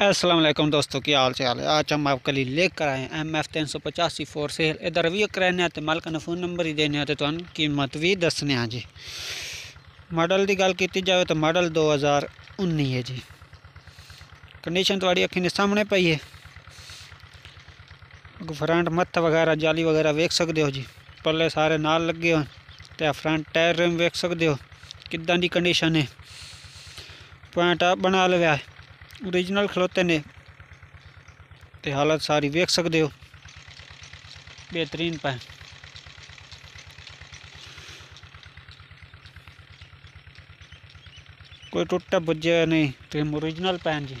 असलम दोस्तों की हाल चाल है? आज हम आपके लिए लेकर आए हैं एम एफ़ तीन सौ पचासी फोर सेल इधर रिव्यू कराने आते मालिक ने फ़ोन नंबर ही देने आते तो कीमत भी दसने जी। मॉडल की गल की जाए तो मॉडल दो हज़ार उन्नी है जी। कंडीशन थोड़ी अखी ने सामने पई है। फ्रंट मत्थ वगैरह, जाली वगैरह वेख सकते हो जी। पल्ले सारे नाल लगे हो तो फ्रंट टायर रिम वेख सकते हो। कि कंडीशन है? पॉइंट बना लिया है। ओरिजिनल खलोते ने। तो हालत सारी वेख सकते हो। बेहतरीन पैन कोई टुटा बुझे नहीं रिम ओरिजिनल पैन जी।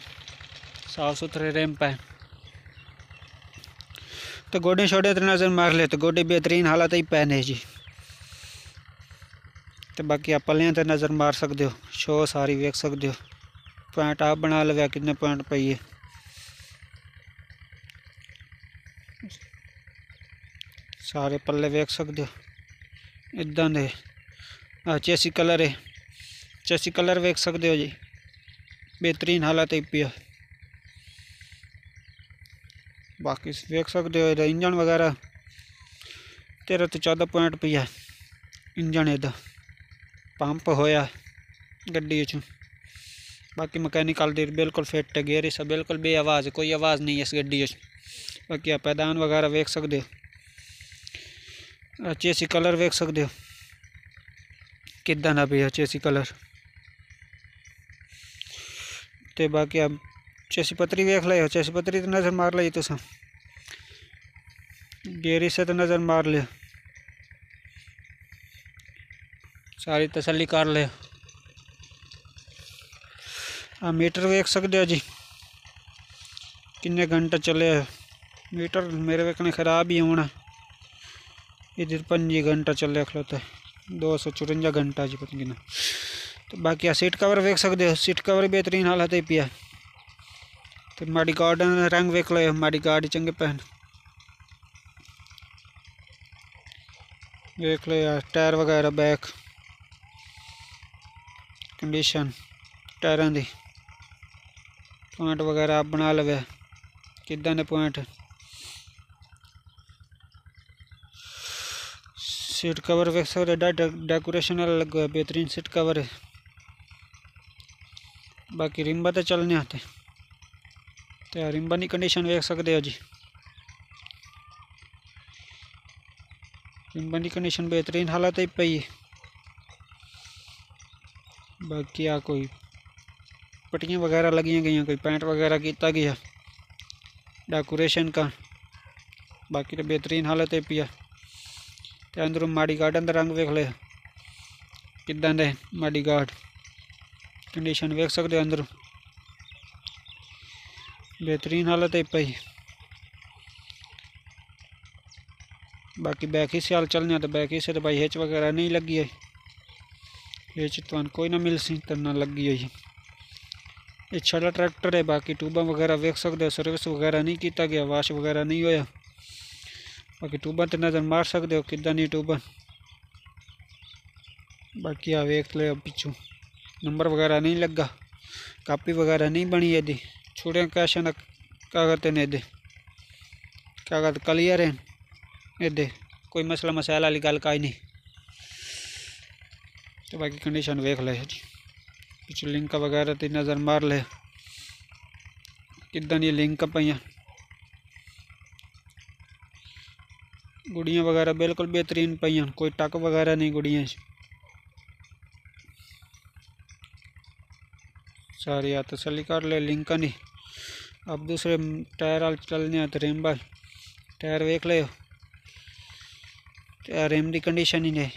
साफ़ सुथरे रिम पैन तो गोडे छोड़े तो नज़र मार ले तो गोडे बेहतरीन हालत ही पैन है जी। तो बाकी आप पलियाँ तो नज़र मार सकते हो, शो सारी वेख सकते हो। पॉइंट आप बना लवे कितने पॉइंट पाइए सारे पल्ले वेख सकते हो। इदा दे। चेसी कलर है। चेसी कलर वेख सकते हो जी। बेहतरीन हालत ही पिया बाकी वेख सकते हो इंजन वगैरह तेरह तो चौदह पॉइंट पिया इंजन एदा पंप होया, गड्डी बाकी मकैनिकल दी बिल्कुल फिट है, गेयर बिल्कुल बेआवाज़ है कोई आवाज़ नहीं है इस गड्डी बाकी आप पैदान वगैरह वेख सकते हो। चेसी कलर वेख सकते हो। किदा भी चेसी कलर। तो बाकी आप चेसी पतरी वेख लो चेसी पतरी तो नज़र मार ली तुस। गेरी से तो नज़र मार लिया। सारी तसली कर लिया। आ, मीटर वेख सकते हो जी? किन्ने घंटे चले मीटर मेरे वेखने खराब ही होना। इधर पंजी घंटा चले खलोते दो सौ चुरंजा घंटा जी पता किना तो बाकी आ सीट कवर वेख सकते हो? सीट कवर बेहतरीन हालत ही पिया। तो माड़ी गार्ड रंग वेख लो, माड़ी गाड़ी चंगे पहन वेख लो यार, टायर वगैरह बैक। कंडीशन, टायरों की पॉइंट वगैरह आप बना लवे। कि पॉइंट सीट कवर वेख सकते डेकोरेशन अलग है बेहतरीन सीट कवर है। बाकी रिम्बा तो चलने आते तो। रिम्बा की कंडीशन वेख सकते हो जी। रिम्बा की कंडीशन बेहतरीन हालत ही पई है। बाकी आ कोई पट्टियाँ वगैरह लगी गई कोई पेंट वगैरह किया गया। डेकोरेशन का। बाकी तो बेहतरीन हालत है पिया तो अंदरों माड़ी गार्डन का रंग वेख ले। कि माड़ी गार्ड कंडीशन वेख सकते हो अंदरों? बेहतरीन हालत है पई बाकी बैक ही सियाल चलने तो बैक ही से तो भाई हिच वगैरह नहीं लगी है। हिच तो कोई ना मिल सी तो ना लगी हुई। ये छड़ा ट्रैक्टर है, बाकी ट्यूबा वगैरह वेख हो, सर्विस वगैरह नहीं किया गया, वाश वगैरह नहीं होया। बाकी ट्यूबा तो नज़र मार हो कि नहीं ट्यूबा? बाकी आ वेख लो पिछू नंबर वगैरह नहीं लगा कापी वगैरह नहीं बनी यदि छुड़े कैशन कागज़ ने दे कागज़ क्लीयर है ये कोई मसला मसाला वाली गल का नहीं तो बाकी कंडीशन वेख लो जी। कुछ लिंक वगैरह तो नज़र मार ले। कि लिंक पाइया? गुड़िया वगैरह बिल्कुल बेहतरीन पाइया, कोई टक वगैरह नहीं गुड़िया सारी आ तसली कर ले, लिंक नहीं अब दूसरे टायर वाल चलने तो रेम भाई। टायर वेख ले रेम की कंडीशन ही नहीं।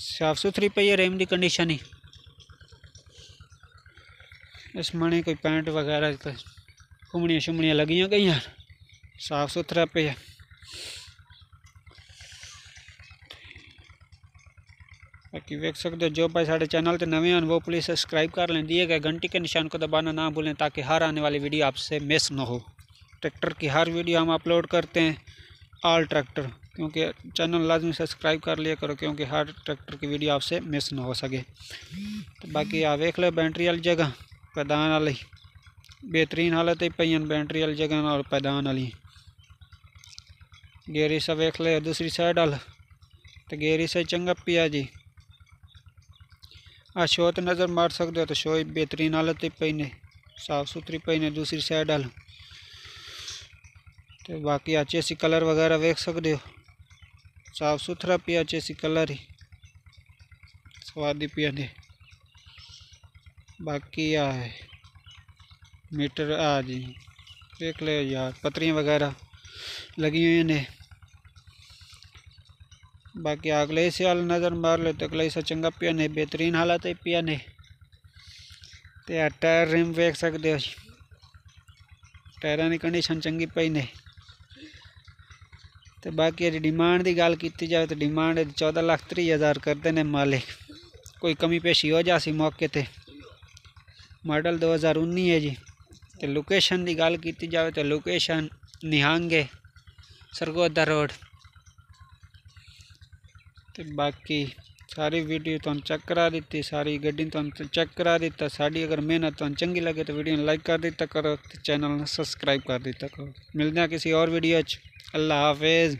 साफ़ सुथरी पई है रेम की कंडीशन ही। इस मने कोई पैंट वगैरह तो घूमनिया शुमनिया गई साफ़ सुथरा पे है बाकी वेख सकते हो, जो भाई साढ़े चैनल पर नवे हैं वो प्लीज़ सब्सक्राइब कर लें, दिए गए घंटी के निशान को दबाना ना भूलें, ताकि हर आने वाली वीडियो आपसे मिस ना हो। ट्रैक्टर की हर वीडियो हम अपलोड करते हैं ऑल ट्रैक्टर क्योंकि चैनल लाजमी सब्सक्राइब कर लिया करो, क्योंकि हर ट्रैक्टर की वीडियो आपसे मिस ना हो सके। तो बाकी आप देख लो बैटरी वाली जगह। प्रधान वाली बेहतरीन हालत ही बैटरी वाली जगह और पैदान वाली गेरी सा वेख ले, दूसरी साइड वाल तो गेरी से चंगा पिया जी। आ शो तो नज़र मार सकते हो तो शो ही बेहतरीन हालत ही पई ने। साफ़ सुथरी पई ने दूसरी साइड वाल तो बाकी अच्छे सी कलर वगैरह वेख सकते हो। साफ़ सुथरा पिया अच्छे सी कलर ही। स्वादी पिया ने। बाकी आ है। मीटर आ जी। देख ले यार, पत्रियाँ वगैरह लगी हुई ने बाकी अगले से हाल नज़र मार लो तो अगले से चंगा पिया ने बेहतरीन हालत है पिया ने तो टायर रिम वेख सकते हो टायर की कंडीशन चंगी पई ने तो बाकी अज डिमांड की गल की जाए तो डिमांड चौदह लख त्री हज़ार करते हैं मालिक। कोई कमी पेशी हो जासी मौके पर मॉडल दो हज़ार उन्नी है जी। तो लोकेशन की गल की जाए तो लोकेशन निहंगे, सरगोदा रोड। तो बाकी सारी वीडियो तुम चेक करा दी सारी गड्डी तुम चेक करा दिता साड़ी अगर मेहनत तुम चंगी लगे तो वीडियो लाइक कर दिता करो तो चैनल सब्सक्राइब कर दिता करो। मिलते हैं किसी और वीडियो अल्लाह हाफिज़।